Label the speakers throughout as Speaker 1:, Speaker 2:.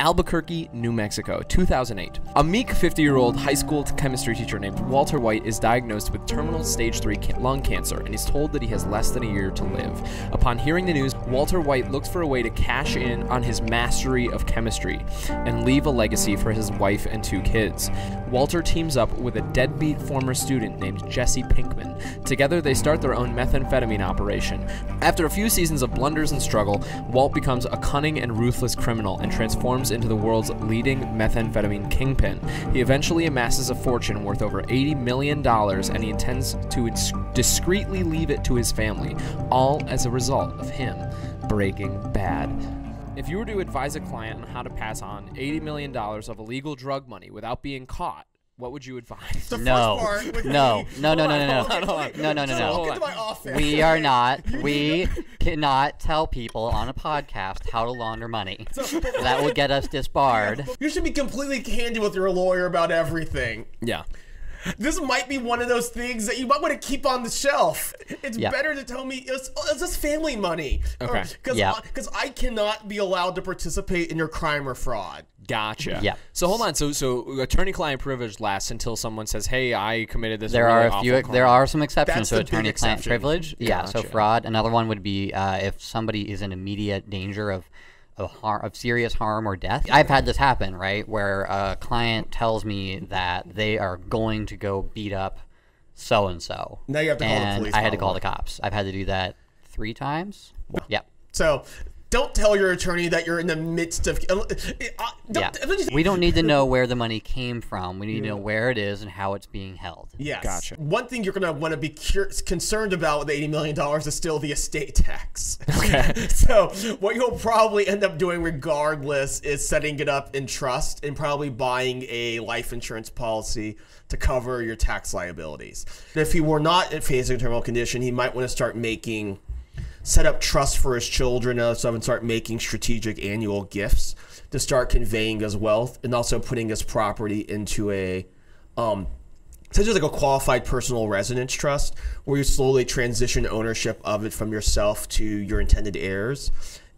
Speaker 1: Albuquerque, New Mexico, 2008. A meek 50 year old high school chemistry teacher named Walter White is diagnosed with terminal stage 3 ca- lung cancer and he's told that he has less than a year to live. Upon hearing the news, Walter White looks for a way to cash in on his mastery of chemistry and leave a legacy for his wife and two kids. Walter teams up with a deadbeat former student named Jesse Pinkman. Together, they start their own methamphetamine operation. After a few seasons of blunders and struggle, Walt becomes a cunning and ruthless criminal and transforms into the world's leading methamphetamine kingpin. He eventually amasses a fortune worth over $80 million and he intends to discreetly leave it to his family, all as a result of him breaking bad. If you were to advise a client on how to pass on $80 million of illegal drug money without being caught, what would you advise?
Speaker 2: The
Speaker 3: No.
Speaker 2: first part would
Speaker 3: No.
Speaker 2: be-
Speaker 3: No, no,
Speaker 2: Hold
Speaker 3: no,
Speaker 2: on,
Speaker 3: no, no.
Speaker 2: hold on, hold.
Speaker 3: No, no, no, no.
Speaker 2: I'll get to
Speaker 1: Hold
Speaker 2: my office.
Speaker 3: We are not. We cannot tell people on a podcast how to launder money. That would get us disbarred.
Speaker 2: You should be completely candid with your lawyer about everything.
Speaker 1: Yeah.
Speaker 2: This might be one of those things that you might want to keep on the shelf. It's
Speaker 3: Yeah.
Speaker 2: better to tell me it's, oh, it's just family money.
Speaker 1: Okay.
Speaker 2: Because
Speaker 3: Yeah.
Speaker 2: because I cannot be allowed to participate in your crime or fraud.
Speaker 1: Gotcha.
Speaker 3: Yeah.
Speaker 1: So hold on. So so attorney-client privilege lasts until someone says, "Hey, I committed this."
Speaker 3: There
Speaker 1: really
Speaker 3: are a
Speaker 1: awful
Speaker 3: few.
Speaker 1: crime."
Speaker 3: There are some exceptions to
Speaker 2: the big
Speaker 3: attorney-client
Speaker 2: exception.
Speaker 3: privilege. Yeah. So fraud. Another one would be uh, if somebody is in immediate danger of of, har- of serious harm or death. I've had this happen, right, where a client tells me that they are going to go beat up so and so.
Speaker 2: Now you have to call the police
Speaker 3: I had to call the cops. I've had to do that three times. Yep.
Speaker 2: So don't tell your attorney that you're in the midst of. Uh, uh,
Speaker 3: Yeah.
Speaker 2: don't-
Speaker 3: We don't need to know where the money came from. We need to know where it is and how it's being held.
Speaker 2: Yes.
Speaker 1: Gotcha.
Speaker 2: One thing you're gonna want to be cur- concerned about with the eighty million dollars is still the estate tax.
Speaker 1: Okay.
Speaker 2: so what you'll probably end up doing, regardless, is setting it up in trust and probably buying a life insurance policy to cover your tax liabilities. If he were not facing a terminal condition, he might want to start making set up trust for his children and stuff and start making strategic annual gifts to start conveying his wealth and also putting his property into a um essentially like a qualified personal residence trust where you slowly transition ownership of it from yourself to your intended heirs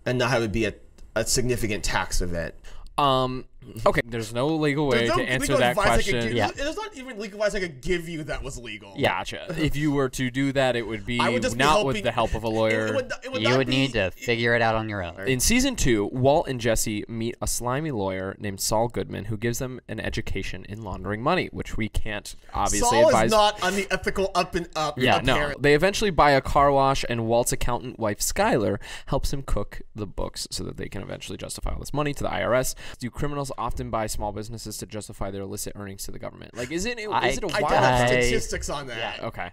Speaker 2: and not have it be a, a significant tax event.
Speaker 1: Um. Okay. There's no legal way
Speaker 2: no
Speaker 1: to answer that
Speaker 2: advice I could
Speaker 1: question.
Speaker 2: give-
Speaker 3: Yeah.
Speaker 2: There's not even legal advice I could give you that was legal.
Speaker 1: Yeah, Gotcha. if you were to do that, it would be
Speaker 2: would just be
Speaker 1: not with the help of a lawyer.
Speaker 2: it would- it would
Speaker 3: You would
Speaker 2: be-
Speaker 3: need to figure it out on your own.
Speaker 1: In season two, Walt and Jesse meet a slimy lawyer named Saul Goodman who gives them an education in laundering money, which we can't obviously
Speaker 2: Saul
Speaker 1: advise.
Speaker 2: is not on the ethical up and up.
Speaker 1: yeah, no. They eventually buy a car wash, and Walt's accountant wife Skyler helps him cook the books so that they can eventually justify all this money to the IRS. Do criminals often buy small businesses to justify their illicit earnings to the government? Like, isn't it?
Speaker 3: I-
Speaker 1: is it a
Speaker 2: I
Speaker 1: wild?
Speaker 2: don't have
Speaker 3: I-
Speaker 2: statistics on that. Yeah.
Speaker 1: Okay.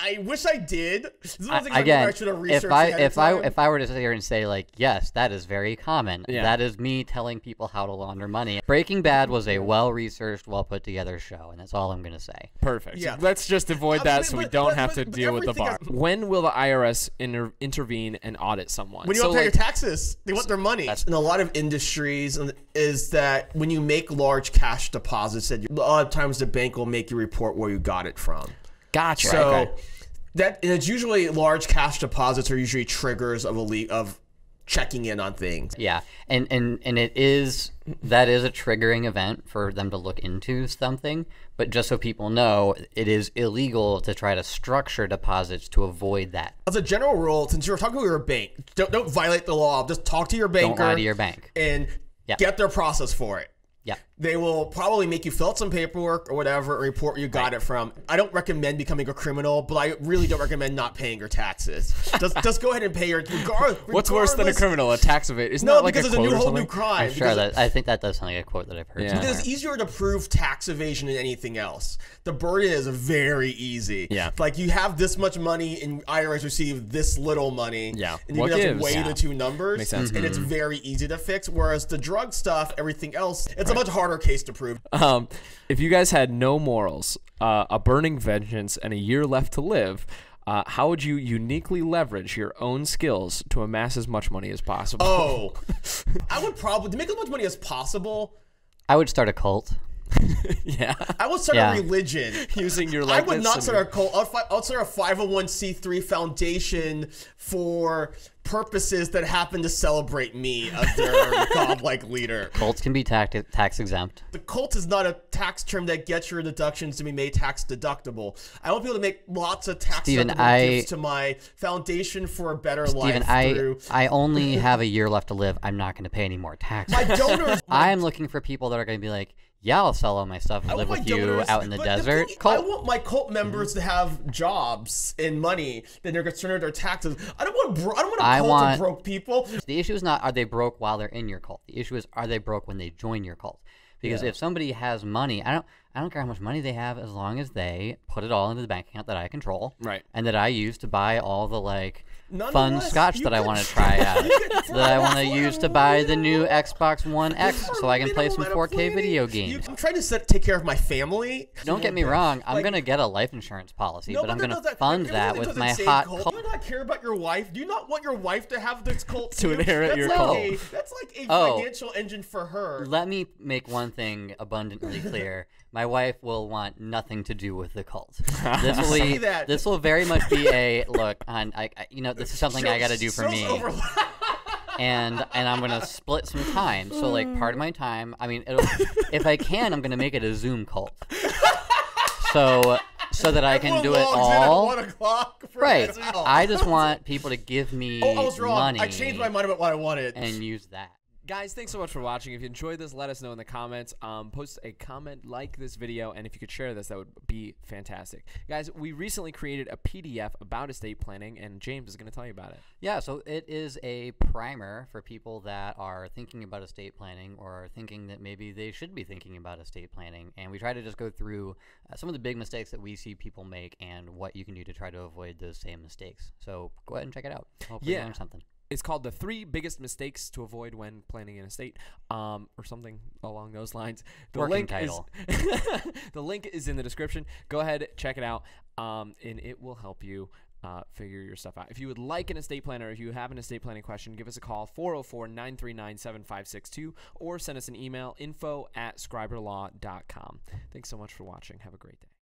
Speaker 2: I wish I did. This is
Speaker 3: I-
Speaker 2: of the things I
Speaker 3: again,
Speaker 2: I should have researched
Speaker 3: if I if I if I were to sit here and say like yes, that is very common.
Speaker 1: Yeah.
Speaker 3: That is me telling people how to launder money. Breaking Bad was a well researched, well put together show, and that's all I'm gonna say.
Speaker 1: Perfect.
Speaker 2: Yeah.
Speaker 1: Let's just avoid
Speaker 2: I
Speaker 1: that
Speaker 2: mean,
Speaker 1: so we don't
Speaker 2: but-
Speaker 1: have
Speaker 2: but-
Speaker 1: to
Speaker 2: but
Speaker 1: deal with the
Speaker 2: everything
Speaker 1: bar. When will the IRS inter- intervene and audit someone?
Speaker 2: when you
Speaker 1: so
Speaker 2: don't pay
Speaker 1: like,
Speaker 2: your taxes, they want their money. In a lot of industries, is that when you make large cash deposits, that a lot of times the bank will make you report where you got it from.
Speaker 1: Gotcha.
Speaker 2: So
Speaker 1: okay.
Speaker 2: that and it's usually large cash deposits are usually triggers of a le- of checking in on things.
Speaker 3: Yeah, and and and it is that is a triggering event for them to look into something. But just so people know, it is illegal to try to structure deposits to avoid that.
Speaker 2: As a general rule, since you're talking to your bank, don't don't violate the law. Just talk to your banker.
Speaker 3: Don't lie to your bank.
Speaker 2: and
Speaker 3: Yeah.
Speaker 2: get their process for it.
Speaker 3: Yeah.
Speaker 2: They will probably make you fill out some paperwork or whatever, report where you got it from. I don't recommend becoming a criminal, but I really don't recommend not paying your taxes. just, just go ahead and pay your. Regard,
Speaker 1: What's worse than a criminal? A tax of it? Isn't
Speaker 2: No,
Speaker 1: like
Speaker 2: because
Speaker 1: a
Speaker 2: it's a new whole
Speaker 1: something?
Speaker 2: new crime.
Speaker 3: I'm sure that I think that does sound like a quote that I've heard.
Speaker 1: Yeah.
Speaker 2: Because it's easier to prove tax evasion than anything else. The burden is very easy.
Speaker 1: Yeah.
Speaker 2: Like you have this much money and IRS receive this little money.
Speaker 1: Yeah.
Speaker 2: And you
Speaker 1: What
Speaker 2: have
Speaker 1: gives?
Speaker 2: to weigh
Speaker 1: Yeah.
Speaker 2: the two numbers.
Speaker 1: Makes sense.
Speaker 2: And it's mm-hmm. very easy to fix. Whereas the drug stuff, everything else, it's a much harder case to prove.
Speaker 1: Um, if you guys had no morals, uh, a burning vengeance, and a year left to live, uh, how would you uniquely leverage your own skills to amass as much money as possible?
Speaker 2: Oh, I would probably to make as much money as possible.
Speaker 3: I would start a cult.
Speaker 1: yeah.
Speaker 2: I would start
Speaker 3: Yeah.
Speaker 2: a religion.
Speaker 1: Using your
Speaker 2: I would not start
Speaker 1: your-
Speaker 2: a cult. I'll, fi- I'll start a 501c3 foundation for purposes that happen to celebrate me as their godlike leader.
Speaker 3: Cults can be tax tax exempt.
Speaker 2: The cult is not a tax term that gets your deductions to be made tax deductible. I want people to make lots of tax
Speaker 3: Steven,
Speaker 2: deductible
Speaker 3: I-
Speaker 2: gifts to my foundation for a better
Speaker 3: Steven,
Speaker 2: life
Speaker 3: I
Speaker 2: through
Speaker 3: I only have a year left to live. I'm not going to pay any more taxes.
Speaker 2: my donors.
Speaker 3: I am looking for people that are going to be like, yeah, I'll sell all my stuff and
Speaker 2: I
Speaker 3: live with you
Speaker 2: donors-
Speaker 3: out in the desert.
Speaker 2: thing- I want my cult mm-hmm. members to have jobs and money. Then they're concerned their taxes. I don't want. Bro- I don't want a
Speaker 3: I
Speaker 2: cult
Speaker 3: want-
Speaker 2: of broke people.
Speaker 3: The issue is not are they broke while they're in your cult. The issue is are they broke when they join your cult. Because if somebody has money, I don't I don't care how much money they have as long as they put it all into the bank account that I control.
Speaker 1: Right.
Speaker 3: And that I use to buy all the like fun
Speaker 2: Nonetheless,
Speaker 3: scotch that I want to try out. that I want to use to buy the new Xbox One X so I can play some 4K
Speaker 2: planning.
Speaker 3: video
Speaker 2: You-
Speaker 3: games.
Speaker 2: I'm trying to set, take care of my family.
Speaker 3: Don't get me wrong, I'm
Speaker 2: Like-
Speaker 3: gonna get a life insurance policy,
Speaker 2: No,
Speaker 3: but I'm gonna fund
Speaker 2: it
Speaker 3: that with my hot
Speaker 2: cult.
Speaker 3: cult.
Speaker 2: Do you not care about your wife? Do you not want your wife to have this cult
Speaker 1: To inherit
Speaker 2: that's
Speaker 1: your
Speaker 2: like
Speaker 3: cult.
Speaker 2: A, that's like a
Speaker 3: Oh.
Speaker 2: financial engine for her.
Speaker 3: Let me make one thing abundantly clear. My wife will want nothing to do with the cult. This will be,
Speaker 2: that.
Speaker 3: this will very much be a look on. I, I you know this is something I got to do for
Speaker 2: Shows
Speaker 3: me, and and I'm gonna split some time. So like part of my time, I mean, it'll, if I can, I'm gonna make it a Zoom cult. So so that I can
Speaker 2: Everyone
Speaker 3: do it
Speaker 2: logs in at one o'clock for
Speaker 3: Right. I just want people to give me
Speaker 2: Oh, I was wrong.
Speaker 3: money
Speaker 2: I changed my mind about what I wanted.
Speaker 3: and use that.
Speaker 1: Guys, thanks so much for watching. If you enjoyed this, let us know in the comments. Um, post a comment, like this video, and if you could share this, that would be fantastic. Guys, we recently created a PDF about estate planning, and James is going to tell you about it.
Speaker 3: Yeah, so it is a primer for people that are thinking about estate planning or are thinking that maybe they should be thinking about estate planning. And we try to just go through uh, some of the big mistakes that we see people make and what you can do to try to avoid those same mistakes. So go ahead and check it out. Hopefully, you
Speaker 1: Yeah.
Speaker 3: learn something.
Speaker 1: It's called The Three Biggest Mistakes to Avoid When Planning an Estate, um, or something along those lines. The
Speaker 3: Working
Speaker 1: link
Speaker 3: title.
Speaker 1: Is, the link is in the description. Go ahead, check it out, um, and it will help you uh, figure your stuff out. If you would like an estate planner, or if you have an estate planning question, give us a call 404 939 7562 or send us an email info at scriberlaw.com. Thanks so much for watching. Have a great day.